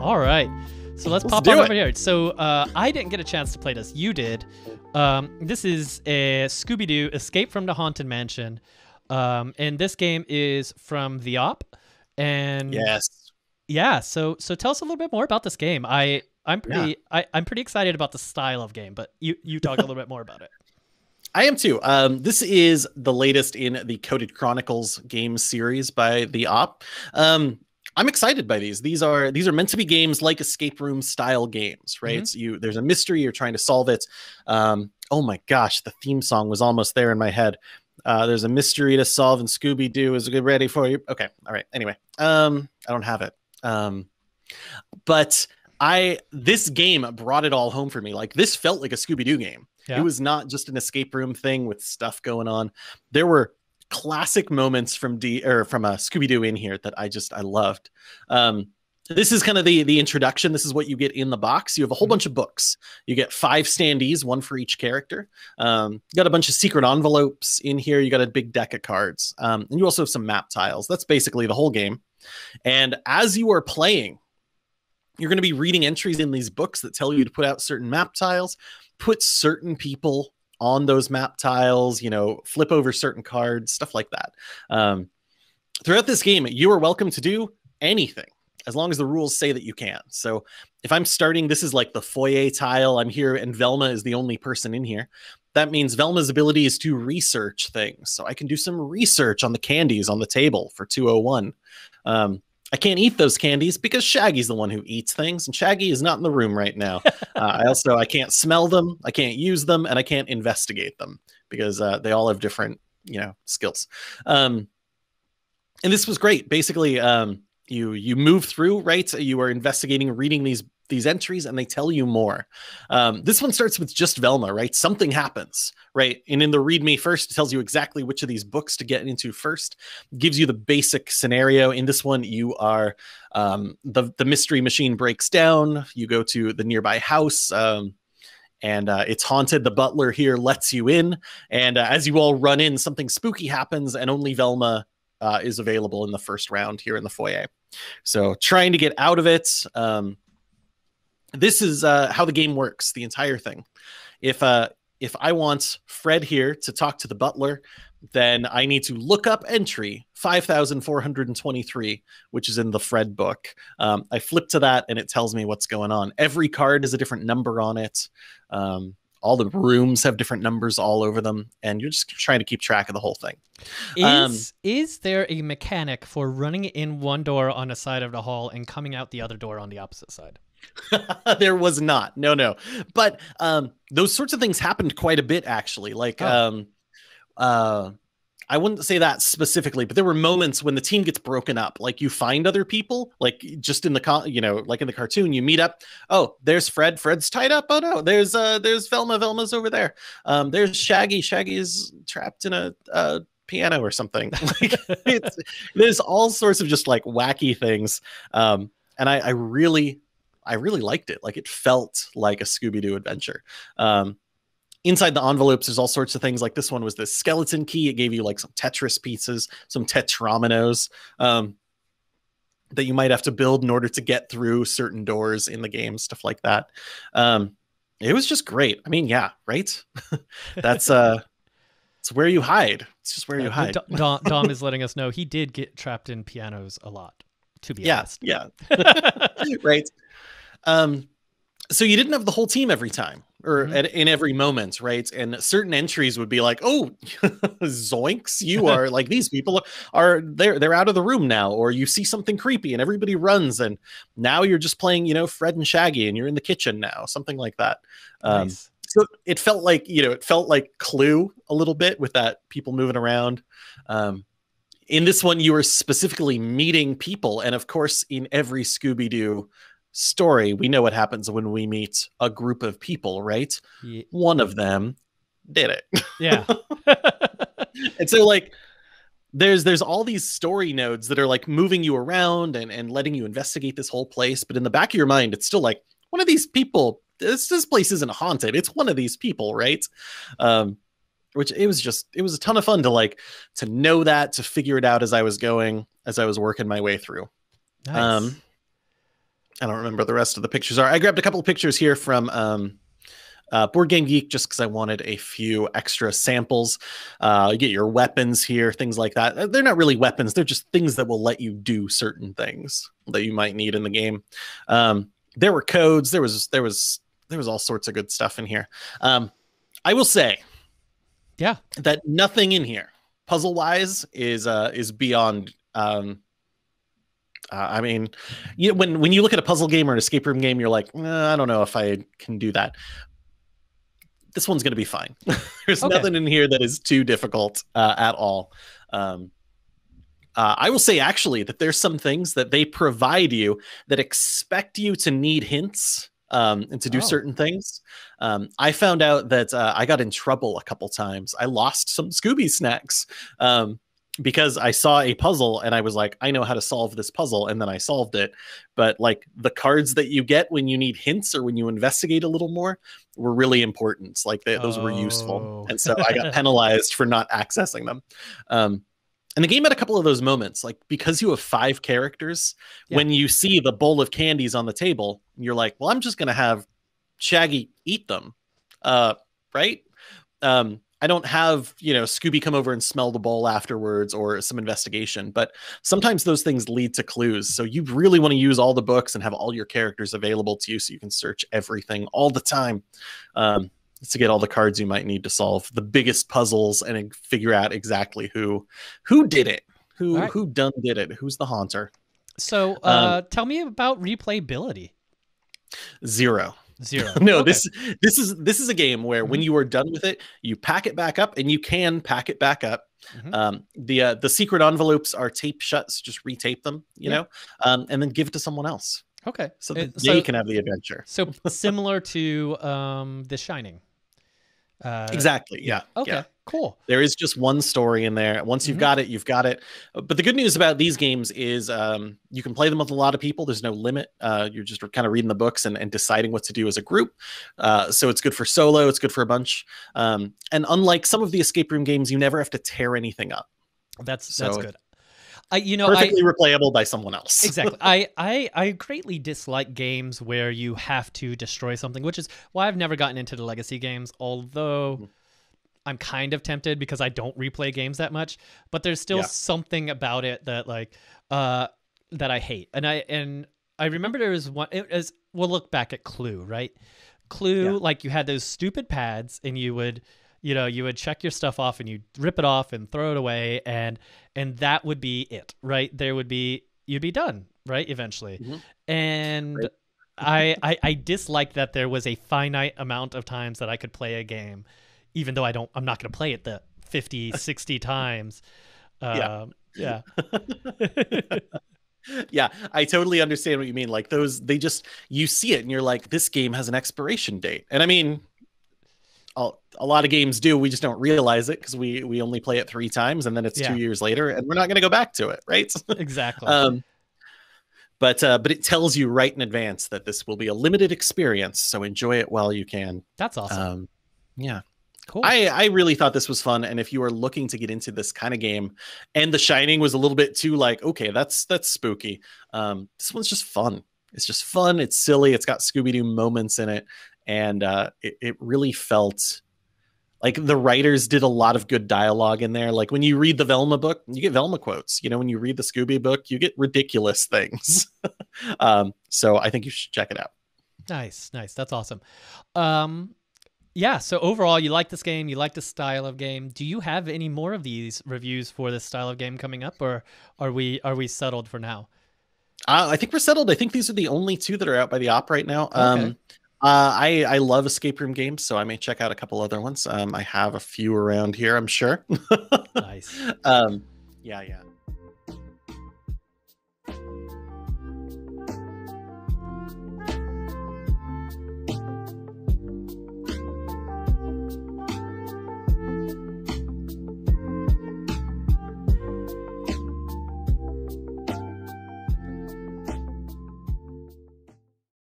All right. So let's, Let's pop on it. over here. So uh, I didn't get a chance to play this. You did. Um, this is a Scooby Doo Escape from the Haunted Mansion. Um, and this game is from the op. And Yes. yeah, so so tell us a little bit more about this game. I I'm pretty I, I'm pretty excited about the style of game, but you you talk a little bit more about it. I am too. Um, this is the latest in the Coded Chronicles game series by the Op. Um, I'm excited by these. These are these are meant to be games like escape room style games, right? Mhm. So you there's a mystery, you're trying to solve it. Um, oh my gosh, the theme song was almost there in my head. Uh, there's a mystery to solve, and Scooby Doo is ready for you. Okay, all right. Anyway, um, I don't have it. Um, but I this game brought it all home for me. Like this felt like a Scooby Doo game. Yeah. It was not just an escape room thing with stuff going on. There were classic moments from D or from a Scooby Doo in here that I just I loved. Um, this is kind of the the introduction. This is what you get in the box. You have a whole Mhm. bunch of books. You get five standees, one for each character. Um, you got a bunch of secret envelopes in here. You got a big deck of cards, um, and you also have some map tiles. That's basically the whole game. And as you are playing, you're going to be reading entries in these books that tell you to put out certain map tiles, put certain people on those map tiles, you know, flip over certain cards, stuff like that. Um, throughout this game, you are welcome to do anything as long as the rules say that you can. So if I'm starting, this is like the foyer tile. I'm here, and Velma is the only person in here. That means Velma's ability is to research things. So I can do some research on the candies on the table for 201. Um, I can't eat those candies because Shaggy's the one who eats things, and Shaggy is not in the room right now. uh, I also I can't smell them, I can't use them, and I can't investigate them because uh, they all have different you know skills. Um, and this was great. Basically, um, you you move through right. You are investigating, reading these these entries, and they tell you more. Um, this one starts with just Velma, right? Something happens, right? And in the read me first, it tells you exactly which of these books to get into first gives you the basic scenario. In this one, you are um, the the mystery machine breaks down. You go to the nearby house. Um, and uh, it's haunted. The butler here lets you in, and uh, as you all run in, something spooky happens, and only Velma uh, is available in the first round here in the foyer. So, trying to get out of it. Um, this is uh, how the game works. The entire thing. If uh, if I want Fred here to talk to the butler, then I need to look up entry 5423, which is in the Fred book. Um, I flip to that and it tells me what's going on. Every card has a different number on it. Um, all the rooms have different numbers all over them, and you're just trying to keep track of the whole thing. Is Um, is there a mechanic for running in one door on a side of the hall and coming out the other door on the opposite side? there was not. No, no. But um, those sorts of things happened quite a bit, actually. Like, Oh. um, uh, I wouldn't say that specifically, but there were moments when the team gets broken up. Like you find other people, like just in the con, you know, like in the cartoon, you meet up. Oh, there's Fred. Fred's tied up. Oh no, there's uh, there's Velma. Velma's over there. Um, there's Shaggy. Shaggy is trapped in a uh, piano or something. like it's, there's all sorts of just like wacky things. Um, and I, I really, I really liked it. Like it felt like a Scooby Doo adventure. Um, inside the envelopes, there's all sorts of things. Like this one was this skeleton key. It gave you like some Tetris pieces, some tetrominoes um, that you might have to build in order to get through certain doors in the game, stuff like that. Um, it was just great. I mean, yeah, right. That's uh, it's where you hide. It's just where you Uh, hide. Dom, Dom, Dom is letting us know he did get trapped in pianos a lot. To be yeah, honest, yeah. right. Um, so you didn't have the whole team every time or Mhm. at, in every moment, right? And certain entries would be like, "Oh, zoinks! You are like these people are they're they're out of the room now," or you see something creepy and everybody runs, and now you're just playing, you know, Fred and Shaggy, and you're in the kitchen now, something like that. Um, nice. so it felt like you know it felt like clue a little bit with that people moving around um in this one you were specifically meeting people and of course in every scooby-doo story we know what happens when we meet a group of people right? Ye- one of them did it. Yeah. and so like there's there's all these story nodes that are like moving you around and and letting you investigate this whole place but in the back of your mind it's still like one of these people this this place isn't haunted. It's one of these people right? Um which it was just it was a ton of fun to like to know that to figure it out as i was going as i was working my way through. Nice. um I don't remember the rest of the pictures are. I grabbed a couple of pictures here from um, uh, Board Game Geek just because I wanted a few extra samples. Uh, you get your weapons here, things like that. They're not really weapons; they're just things that will let you do certain things that you might need in the game. Um, there were codes. There was there was there was all sorts of good stuff in here. Um, I will say, yeah, that nothing in here, puzzle wise, is uh, is beyond. Um, uh, I mean, you know, when when you look at a puzzle game or an escape room game, you're like, I don't know if I can do that this one's going to be fine. There's okay. nothing in here that is too difficult uh, at all. Um, uh, I will say actually that there's some things that they provide you that expect you to need hints um, and to do oh. certain things. Um, I found out that uh, I got in trouble a couple times. I lost some Scooby snacks um, because I saw a puzzle and I was like, I know how to solve this puzzle, and then I solved it. But like the cards that you get when you need hints or when you investigate a little more were really important. Like they, those oh. were useful, oh. and so I got penalized for not accessing them. Um, and the game had a couple of those moments, like because you have five characters, yeah. when you see the bowl of candies on the table, you're like, well, I'm just gonna have Shaggy eat them, uh, right? Um, I don't have, you know, Scooby come over and smell the bowl afterwards or some investigation, but sometimes those things lead to clues. So you really want to use all the books and have all your characters available to you so you can search everything all the time um, to get all the cards you might need to solve the biggest puzzles and figure out exactly who who did it, who right. who done did it, who's the haunter. So uh, um, tell me about replayability. Zero. Zero. no, okay. this this is this is a game where mm-hmm. when you are done with it, you pack it back up, and you can pack it back up. Mm-hmm. Um, the uh, the secret envelopes are taped shut, so just retape them, you yeah. know, um, and then give it to someone else. Okay, so that so, they can have the adventure. So similar to um, The Shining. Uh, exactly. Yeah. Okay. Yeah. Cool. There is just one story in there. Once you've mm-hmm. got it, you've got it. But the good news about these games is um, you can play them with a lot of people. There's no limit. Uh, you're just kind of reading the books and, and deciding what to do as a group. Uh, so it's good for solo. It's good for a bunch. Um, and unlike some of the escape room games, you never have to tear anything up. That's so that's good. I, you know, perfectly I, replayable by someone else. exactly. I, I, I greatly dislike games where you have to destroy something, which is why I've never gotten into the legacy games. Although mm-hmm. I'm kind of tempted because I don't replay games that much, but there's still yeah. something about it that like, uh, that I hate. And I and I remember there was one. It was, we'll look back at Clue, right? Clue, yeah. like you had those stupid pads, and you would you know you would check your stuff off and you rip it off and throw it away and and that would be it right there would be you'd be done right eventually mm-hmm. and right. I, I i dislike that there was a finite amount of times that i could play a game even though i don't i'm not going to play it the 50 60 times uh, yeah yeah yeah, I totally understand what you mean. Like those, they just you see it and you're like, this game has an expiration date. And I mean, a lot of games do. We just don't realize it because we we only play it three times and then it's yeah. two years later and we're not going to go back to it, right? Exactly. um, but uh, but it tells you right in advance that this will be a limited experience, so enjoy it while you can. That's awesome. Um, yeah. Cool. I, I really thought this was fun, and if you are looking to get into this kind of game, and The Shining was a little bit too like, okay, that's that's spooky. Um, this one's just fun. It's just fun. It's silly. It's got Scooby Doo moments in it, and uh, it, it really felt like the writers did a lot of good dialogue in there. Like when you read the Velma book, you get Velma quotes. You know, when you read the Scooby book, you get ridiculous things. um, so I think you should check it out. Nice, nice. That's awesome. Um, yeah. So overall, you like this game. You like the style of game. Do you have any more of these reviews for this style of game coming up, or are we are we settled for now? Uh, I think we're settled. I think these are the only two that are out by the op right now. Okay. Um, uh, I I love escape room games, so I may check out a couple other ones. Um, I have a few around here, I'm sure. nice. Um, yeah, yeah.